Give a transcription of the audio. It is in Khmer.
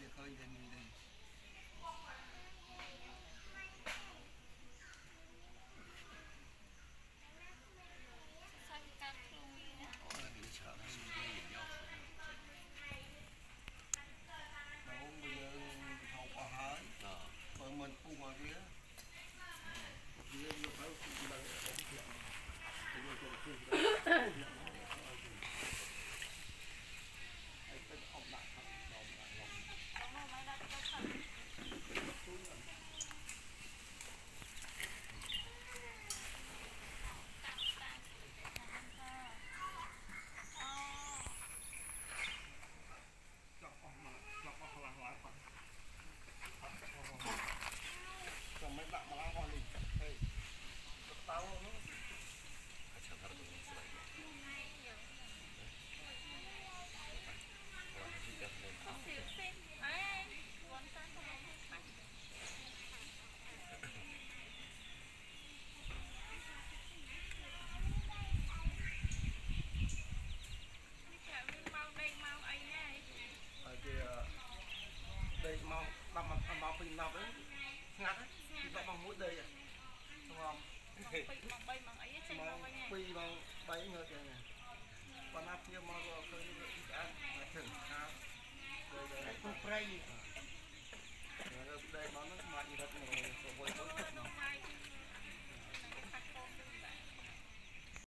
也可以的女的 មកមកពី10ហ្នឹងស្ងាត់ពី10មក1ដេកស្ងំពីមក3មកអីចេញមកមកវិញ2មក3ងើចឹងប៉ុន្តែព្រាមកក៏ឃើញវាស្អាតតែถึงខាងទៅទៅព្រៃហើយដេកមកហ្នឹងស្មាតរត់មកទៅវិញទៅមកមក